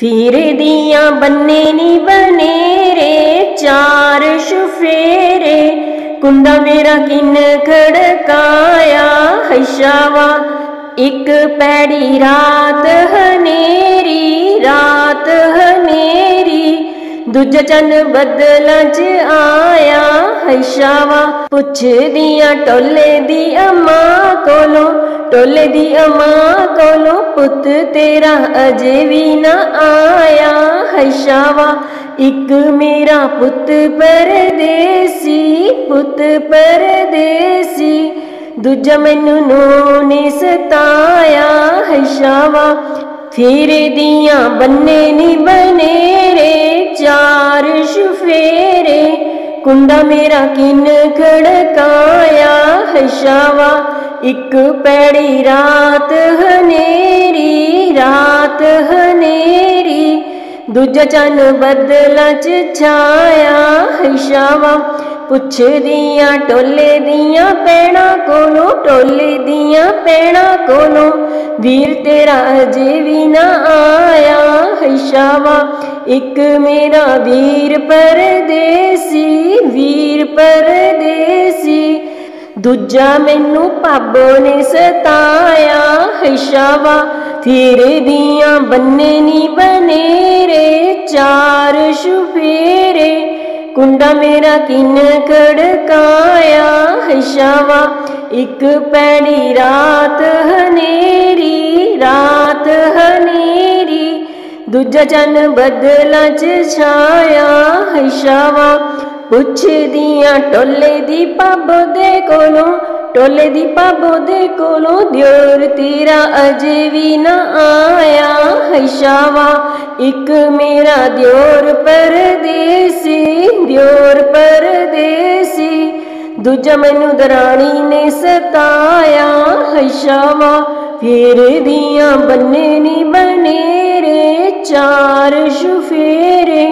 फिर िर बन्नि नी बने रे चार शुफेरे। कुदा मेरा किन खड़काया हशावा। एक पैड़ी रात हनेरी रात हनेरी। दूजा चन्न दुज च आया ਹਸ਼ਾਵਾ ਪੁੱਛਦੀਆਂ, ਟੋਲੇ ਦੀ ਅਮਾਂ ਕੋਲੋਂ, ਟੋਲੇ ਦੀ ਅਮਾਂ ਕੋਲੋਂ, ਪੁੱਤ ਤੇਰਾ ਅਜੇ ਵੀ ਨਾ ਆਇਆ। ਹਸ਼ਾਵਾ, ਇੱਕ ਮੇਰਾ ਪੁੱਤ ਪਰਦੇਸੀ ਪੁੱਤ ਪਰਦੇਸੀ, ਦੂਜਾ ਮੈਨੂੰ ਨੋ ਨੇ ਸਤਾਇਆ। ਹਸ਼ਾਵਾ, ਫੇਰੇ ਦੀਆਂ ਬੰਨੇ ਨੀ ਬਨੇਰੇ, ਚਾਰ ਸ਼ਫੇਰੇ ਕੁੰਡਾ ਮੇਰਾ ਕਿਨ ਖੜਕਾਇਆ ਹਸ਼ਾਵਾ ਇੱਕ ਪੈੜੀ ਰਾਤ ਹਨੇਰੀ ਰਾਤ ਹਨੇਰੀ। ਦੂਜਾ ਚੰਨ ਬਦਲਾਂ ਚ ਛਾਇਆ ਹਸ਼ਾਵਾ ਪੁੱਛਦੀਆਂ ਟੋਲੇ ਦੀਆਂ ਪੈਣਾ ਕੋਲੋਂ, ਟੋਲੇ ਦੀਆਂ ਪੈਣਾ ਕੋਲੋਂ। ਵੀਰ ਤੇਰਾ ਅਜੇ ਵੀ ਨਾ ਆਇਆ ਹਸ਼ਾਵਾ ਇੱਕ ਮੇਰਾ ਵੀਰ ਪਰਦੇਸੀ ਵੀਰ ਪਰਦੇਸੀ। ਦੂਜਾ ਮੈਨੂੰ ਪਾਬੋ ਨੇ ਸਤਾਇਆ, ਹਸ਼ਾਵਾ ਫੇਰੇ ਦੀਆਂ ਬੰਨੇ ਨੀ ਬਨੇਰੇ, ਚਾਰ ਸੁਫੇਰੇ। ਕੁੰਡਾ ਮੇਰਾ ਕਿਨ ਖੜਕਾਇਆ, ਹਿਸ਼ਾਵਾ ਇੱਕ ਪੈੜੀ ਰਾਤ ਹਨੇਰੀ, ਰਾਤ ਦੂਜਾ ਚੰਨ ਬਦਲਾਂ ਚ ਛਾਇਆ ਹਸ਼ਾਵਾ ਪੁੱਛਦੀਆਂ ਟੋਲੇ ਦੀ ਪੱਬ ਦੇ ਕੋਲੋਂ, ਟੋਲੇ ਦੀ ਪਾਬੋ ਦੇ ਕੋਲੋਂ ਦਿਓਰ ਤੇਰਾ ਅਜੇ ਵੀ ਨਾ ਆਇਆ ਹਸ਼ਾਵਾ ਇੱਕ ਮੇਰਾ ਦਿਓਰ ਪਰਦੇਸੀ ਦਿਓਰ ਪਰਦੇਸੀ, ਦੂਜਾ ਮੈਨੂੰ ਦਰਾਣੀ ਨੇ ਸਤਾਇਆ ਹਸ਼ਾਵਾ ਫੇਰ ਦੀਆਂ ਬੰਨੇ चार शुफेरे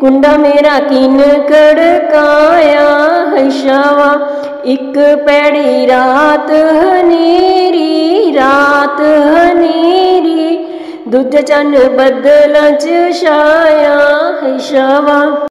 कुंडा मेरा किन कड़काया हशावा कडकयावाक पैड़ी रात हनेरी रात हनेरी दुदच च बदल च छाया हिशवा